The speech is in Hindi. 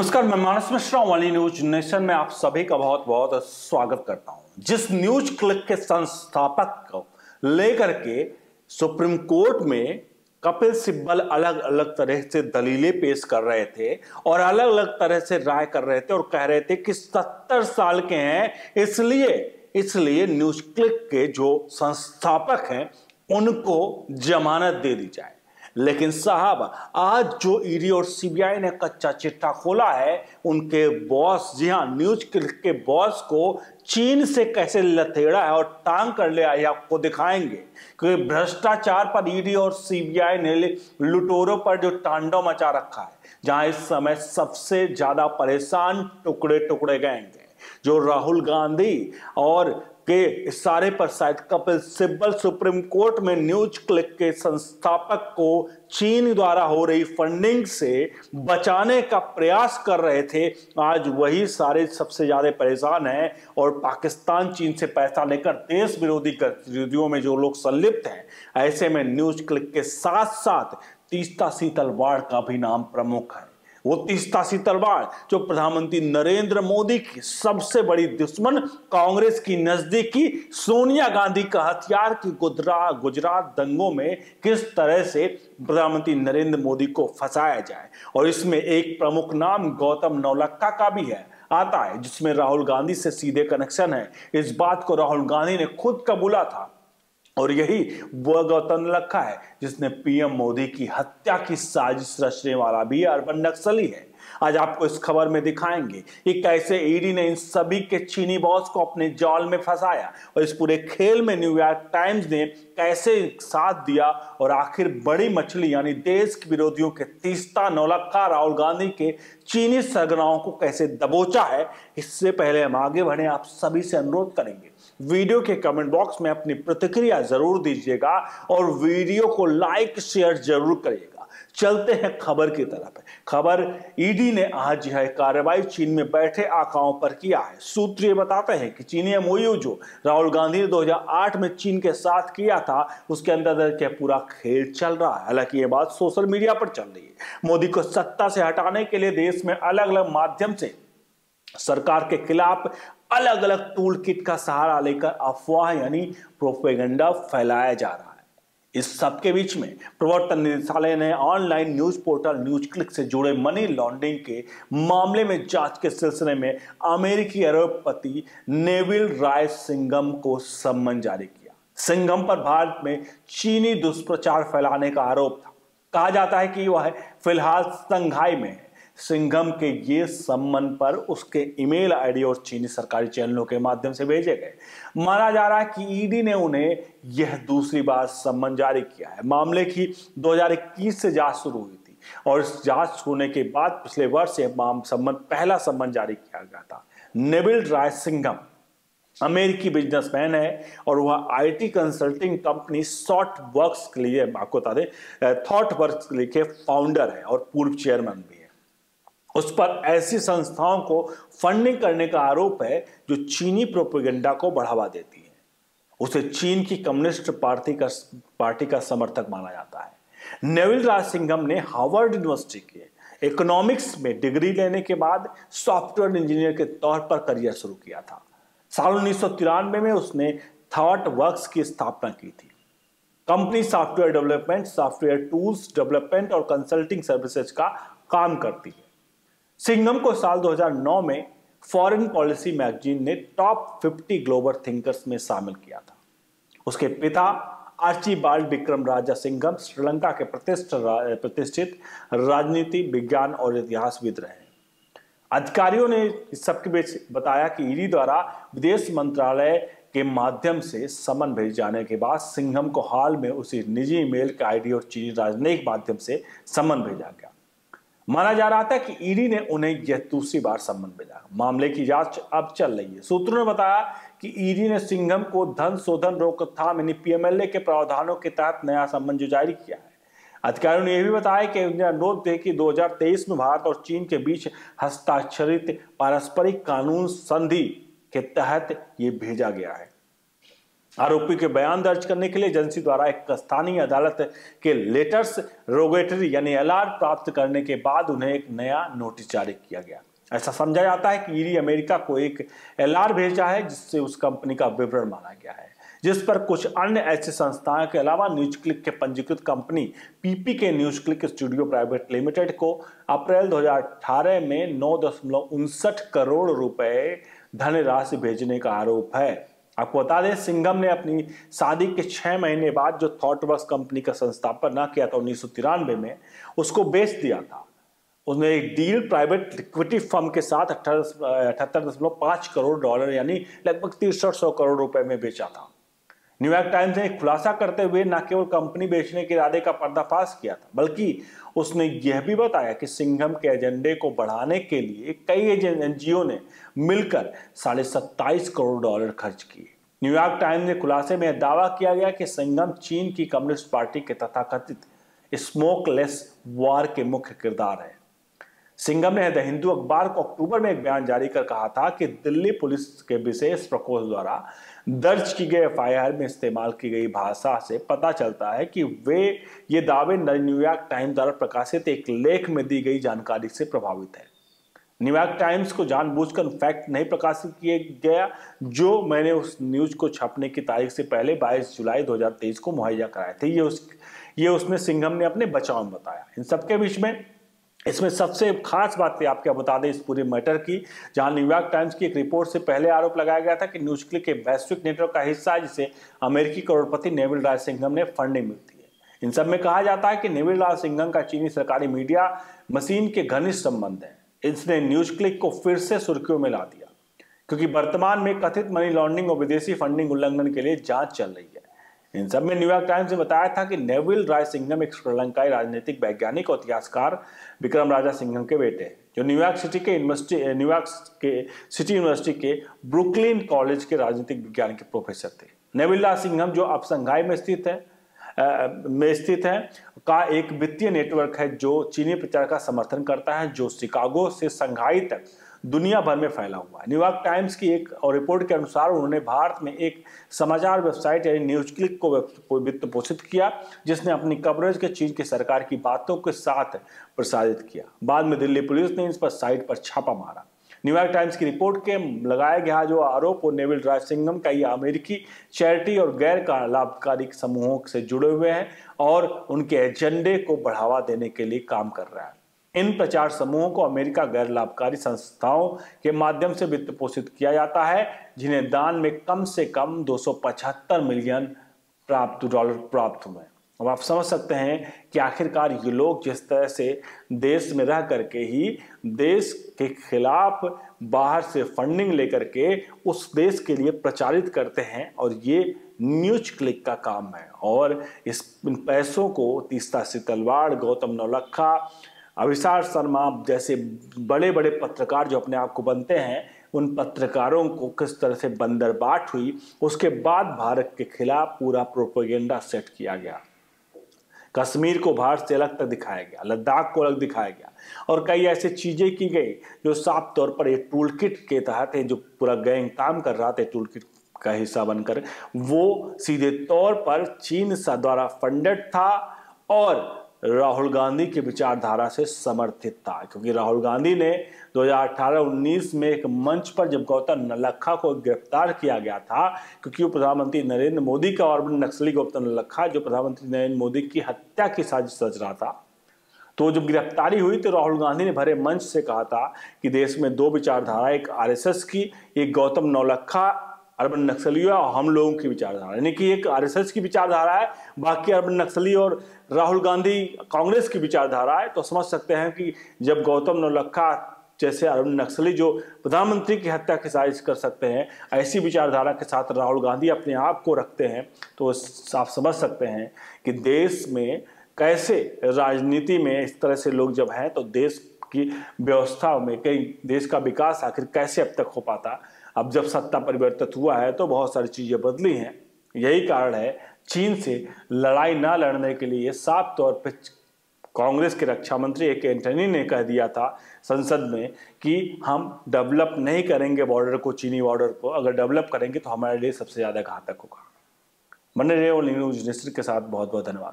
नमस्कार, मैं मानस मिश्रा वाली न्यूज़ नेशन में आप सभी का बहुत बहुत स्वागत करता हूँ। जिस न्यूज़ क्लिक के संस्थापक को लेकर के सुप्रीम कोर्ट में कपिल सिब्बल अलग अलग तरह से दलीलें पेश कर रहे थे और अलग अलग तरह से राय कर रहे थे और कह रहे थे कि सत्तर साल के हैं, इसलिए इसलिए न्यूज़ क्लिक के जो संस्थापक हैं, उनको जमानत दे दी जाए। लेकिन साहब, आज जो ईडी और सीबीआई ने कच्चा चिट्ठा खोला है, उनके बॉस, जी हाँ न्यूज़ क्लिक के बॉस को चीन से कैसे लथेड़ा है और टांग कर ले आई आपको दिखाएँगे। क्योंकि भ्रष्टाचार पर ईडी और सीबीआई ने लुटोरों पर जो तांडव मचा रखा है, जहाँ इस समय सबसे ज़्यादा परेशान टुकड़े टुकड़े गएँगे जो राहुल गांधी और के सारे पर शायद कपिल सिब्बल सुप्रीम कोर्ट में न्यूज़ क्लिक के संस्थापक को चीन द्वारा हो रही फंडिंग से बचाने का प्रयास कर रहे थे। आज वही सारे सबसे ज़्यादा परेशान हैं और पाकिस्तान चीन से पैसा लेकर देश विरोधी गतिविधियों में जो लोग संलिप्त हैं, ऐसे में न्यूज़ क्लिक के साथ साथ तीस्ता शीतल वाड़ का भी नाम प्रमुख है। वो तीस्तासी तलवार जो प्रधानमंत्री नरेंद्र मोदी की सबसे बड़ी दुश्मन, कांग्रेस की नजदीकी सोनिया गांधी का हथियार की गुजरात गुजरात दंगों में किस तरह से प्रधानमंत्री नरेंद्र मोदी को फंसाया जाए? और इसमें एक प्रमुख नाम गौतम नौलक्का का भी है, आता है, जिसमें राहुल गांधी से सीधे कनेक्शन है। इस बात को राहुल गांधी ने खुद कबूला था। और यही वह गौतम लखा है, जिसने पीएम मोदी की हत्या की साजिश रचने वाला भी अर्बन नक्सली है। आज आपको इस खबर में दिखाएँगे कि कैसे ईडी ने इन सभी के चीनी बॉस को अपने जाल में फंसाया और इस पूरे खेल में न्यूयॉर्क टाइम्स ने कैसे साथ दिया और आखिर बड़ी मछली यानी देश के विरोधियों के तीस्ता नौलखा राहुल गांधी के चीनी सरगनाओं को कैसे दबोचा है, इससे पहले हम आगे बढ़े, आप सभी से अनुरोध करेंगे। वीडियो के कमेंट बॉक्स में अपनी प्रतिक्रिया ज़रूर दीजिएगा और वीडियो को लाइक शेयर ज़रूर करिएगा। चलते हैं खबर की तरफ़। खबर, ईडी ने आज यह कार्रवाई चीन में बैठे आकाओं पर किया है। सूत्र ये बताते हैं कि चीनी एमओयू जो राहुल गांधी ने 2008 में चीन के साथ किया था, उसके अंदर क्या पूरा खेल चल रहा है। हालाँकि ये बात सोशल मीडिया पर चल रही है। मोदी को सत्ता से हटाने के लिए देश में अलग अलग माध्यम से सरकार के खिलाफ अलग अलग टूल किट का सहारा लेकर अफवाह यानी प्रोपेगेंडा फैलाया जा रहा है। इस सब के बीच में प्रवर्तन निदेशालय ने online news portal NewsClick से जुड़े मनी लॉन्ड्रिंग के मामले में जाँच के सिलसिले में अमेरिकी अरबपति नेविल राय सिंगम को सम्मन जारी किया। सिंगम पर भारत में चीनी दुष्प्रचार फैलाने का आरोप था। कहा जाता है कि वह फ़िलहाल संघाई में है। सिंघम के ये सम्मन पर उसके ईमेल आईडी और चीनी सरकारी चैनलों के माध्यम से भेजे गए। माना जा रहा है कि ईडी ने उन्हें यह दूसरी बार सम्मन जारी किया है। मामले की 2021 से जाँच शुरू हुई थी और इस जाँच होने के बाद पिछले वर्ष यह सम्मन पहला सम्मन जारी किया गया था। नेबिल राय सिंघम, अमेरिकी बिजनेसमैन है और वह IT consulting company ThoughtWorks के लिए आपको बता दें थॉट वर्क्स के फाउंडर है और पूर्व चेयरमैन भी उस पर ऐसी संस्थाओं को फंडिंग करने का आरोप है जो चीनी प्रोपेगेंडा को बढ़ावा देती है। उसे चीन की कम्युनिस्ट पार्टी का पार्टी का समर्थक माना जाता है। नेविल राज सिंघम ने हार्वर्ड यूनिवर्सिटी के इकोनॉमिक्स में डिग्री लेने के बाद सॉफ्टवेयर इंजीनियर के तौर पर करियर शुरू किया था। साल उन्नीस सौ तिरानवे में उसने थॉट वर्क्स की स्थापना की थी। Company software development software tools development और कंसल्टिंग सर्विसेज़ का काम करती है। सिंगम को साल 2009 में फॉरेन पॉलिसी मैगजीन ने टॉप 50 ग्लोबल थिंकर्स में शामिल किया था। उसके पिता आर्ची बाल विक्रम राजा सिंगम श्रीलंका के प्रतिष्ठित राजनीति, विज्ञान और इतिहासविद रहे। अधिकारियों ने सबके बीच बताया कि ईडी द्वारा विदेश मंत्रालय के माध्यम से समन भेजे जाने के बाद सिंघम को हाल में उसी निजी ईमेल के आईडी और चीनी राजनयिक माध्यम से समन भेजा गया। माना जा रहा था कि ईडी ने उन्हें यह दूसरी बार सम्मन भेजा मामले की जाँच अब चल रही है। सूत्रों ने बताया कि ईडी ने सिंघम को धन शोधन रोकथाम, यानी पीएमएलए के प्रावधानों के तहत नया सम्मन जो जारी किया है। अधिकारियों ने यह भी बताया कि उन्हें अनुरोध थे कि 2023 में भारत और चीन के बीच हस्ताक्षरित पारस्परिक कानून संधि के तहत ये भेजा गया है। आरोपी के बयान दर्ज करने के लिए एजेंसी द्वारा एक स्थानीय अदालत के लेटर्स रोगेटरी यानी एल प्राप्त करने के बाद उन्हें एक नया नोटिस जारी किया गया। ऐसा समझा जाता है कि ईडी अमेरिका को एक एलआर भेजा है, जिससे उस कंपनी का विवरण माना गया है, जिस पर कुछ अन्य ऐसे संस्थाओं के अलावा न्यूज़ क्लिक के पंजीकृत कंपनी पीपी के NewsClick studio private limited को अप्रैल 2018 में नौ करोड़ रुपए धनराशि भेजने का आरोप है। आपको बता दें, सिंघम ने अपनी शादी के छह महीने बाद जो थॉटवर्क्स कंपनी का संस्थापन ना किया था उन्नीस सौ तिरानबे में, उसको बेच दिया था। उसने एक डील प्राइवेट इक्विटी फर्म के साथ अठहत्तर दशमलव पाँच करोड़ डॉलर यानी लगभग तिरसठ सौ करोड़ रुपए में बेचा था। न्यूयॉर्क टाइम्स ने खुलासा करते हुए न केवल कंपनी बेचने के इरादे का पर्दाफाश किया था, बल्कि उसने यह भी बताया कि सिंघम के एजेंडे को बढ़ाने के लिए कई एनजीओ ने मिलकर साढ़े सत्ताईस करोड़ डॉलर खर्च किए। न्यूयॉर्क टाइम्स ने खुलासे में दावा किया गया कि सिंघम चीन की कम्युनिस्ट पार्टी के तथाकथित स्मोकलेस वॉर के मुख्य किरदार है। सिंघम ने द हिंदू अखबार को अक्टूबर में एक बयान जारी कर कहा था कि दिल्ली पुलिस के विशेष प्रकोष्ठ द्वारा दर्ज की गई एफ़ में इस्तेमाल की गई भाषा से पता चलता है कि वे ये दावे न्यूयॉर्क टाइम्स द्वारा प्रकाशित एक लेख में दी गई जानकारी से प्रभावित है। न्यूयॉर्क टाइम्स को जानबूझकर फैक्ट नहीं प्रकाशित किया गया, जो मैंने उस न्यूज़ को छपने की तारीख से पहले 22 जुलाई 2023 को मुहैया कराए थे। ये उस, ये उसमें सिंघम ने अपने बचाव में बताया। इन सबके बीच में इसमें सबसे खास बात थी आपको बता दें इस पूरे मैटर की, जहाँ न्यूयॉर्क टाइम्स की एक रिपोर्ट से पहले आरोप लगाया गया था कि न्यूज़ क्लिक के वैश्विक नेटवर्क का हिस्सा है, जिसे अमेरिकी करोड़पति नेविल राज सिंघम ने फंडिंग मिलती है। इन सब में कहा जाता है कि नेविल राज सिंघम का चीनी सरकारी मीडिया मशीन के घनिष्ठ संबंध है। इसने न्यूज़ क्लिक को फिर से सुर्खियों में ला दिया, क्योंकि वर्तमान में कथित मनी लॉन्ड्रिंग और विदेशी फंडिंग उल्लंघन के लिए जाँच चल रही है। इन सब में न्यूयॉर्क टाइम्स ने बताया था कि नेविल राय सिंघम एक श्रीलंकाई राजनीतिक वैज्ञानिक और इतिहासकार विक्रम राजा सिंघम के बेटे हैं जो न्यूयॉर्क सिटी के यूनिवर्सिटी न्यूयॉर्क के सिटी यूनिवर्सिटी के ब्रुकलिन कॉलेज के राजनीतिक विज्ञान के प्रोफेसर थे। नेविल राज सिंघम जो अब संघाई में स्थित है में स्थित है, का एक वित्तीय नेटवर्क है जो चीनी प्रचार का समर्थन करता है, जो शिकागो से संघाई तक दुनिया भर में फैला हुआ है। न्यूयॉर्क टाइम्स की एक और रिपोर्ट के अनुसार उन्होंने भारत में एक समाचार वेबसाइट यानी न्यूज़ क्लिक को वित्त पोषित किया, जिसने अपनी कवरेज के चीन की सरकार की बातों के साथ प्रसारित किया। बाद में दिल्ली पुलिस ने इस पर साइट पर छापा मारा। न्यूयॉर्क टाइम्स की रिपोर्ट के लगाया गया जो आरोप नेविल राज सिंगम का ये अमेरिकी चैरिटी और गैर लाभकारी समूहों से जुड़े हुए हैं और उनके एजेंडे को बढ़ावा देने के लिए काम कर रहा है। इन प्रचार समूहों को अमेरिका गैर लाभकारी संस्थाओं के माध्यम से वित्त पोषित किया जाता है, जिन्हें दान में कम से कम 275 मिलियन प्राप्त डॉलर प्राप्त हुए। अब आप समझ सकते हैं कि आखिरकार ये लोग जिस तरह से देश में रह करके ही देश के खिलाफ बाहर से फंडिंग लेकर के उस देश के लिए प्रचारित करते हैं, और ये न्यूज़ क्लिक का काम है। और इस पैसों को तीस्ता सितलवाड़ गौतम नौलखा अविशाल शर्मा जैसे बड़े बड़े पत्रकार जो अपने आप को बनते हैं, उन पत्रकारों को किस तरह से बंदरबाट हुई, उसके बाद भारत के खिलाफ पूरा प्रोपोगेंडा सेट किया गया। कश्मीर को भारत से अलग तक दिखाया गया, लद्दाख को अलग दिखाया गया, और कई ऐसी चीज़ें की गई जो साफ़ तौर पर एक टूल किट के तहत है, जो पूरा गैंग काम कर रहा था टूल किट का हिस्सा बनकर, वो सीधे तौर पर चीन द्वारा फंडेड था, और राहुल गांधी की विचारधारा से समर्थित था, क्योंकि राहुल गांधी ने 2018-19 में एक मंच पर जब गौतम नलखा को गिरफ़्तार किया गया था, क्योंकि वो प्रधानमंत्री नरेंद्र मोदी का और नक्सली गौतम नलखा जो प्रधानमंत्री नरेंद्र मोदी की हत्या की साजिश सच रहा था। तो जब गिरफ्तारी हुई तो राहुल गांधी ने भरे मंच से कहा था कि देश में दो विचारधारा, एक आरएसएस की, एक गौतम नौलखा अर्बन नक्सली और हम लोगों की विचारधारा, यानी कि एक आरएसएस की विचारधारा है, बाकी अर्बन नक्सली और राहुल गांधी कांग्रेस की विचारधारा है तो समझ सकते हैं कि जब गौतम नौलखा जैसे अरुण नक्सली जो प्रधानमंत्री की हत्या की साजिश कर सकते हैं, ऐसी विचारधारा के साथ राहुल गांधी अपने आप को रखते हैं तो आप समझ सकते हैं कि देश में कैसे राजनीति में इस तरह से लोग जब हैं तो देश की व्यवस्था में, कई देश का विकास आखिर कैसे अब तक हो पाता अब जब सत्ता परिवर्तित हुआ है तो बहुत सारी चीज़ें बदली हैं। यही कारण है, चीन से लड़ाई ना लड़ने के लिए साफ़ तौर पर कांग्रेस के रक्षा मंत्री ए के एंटनी ने कह दिया था संसद में कि हम डेवलप नहीं करेंगे बॉर्डर को, चीनी बॉर्डर को। अगर डेवलप करेंगे तो हमारे लिए सबसे ज़्यादा घातक होगा। बने रहे ओनली न्यूज़ नेशन के साथ बहुत बहुत धन्यवाद।